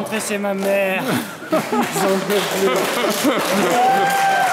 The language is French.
rentrer chez ma mère.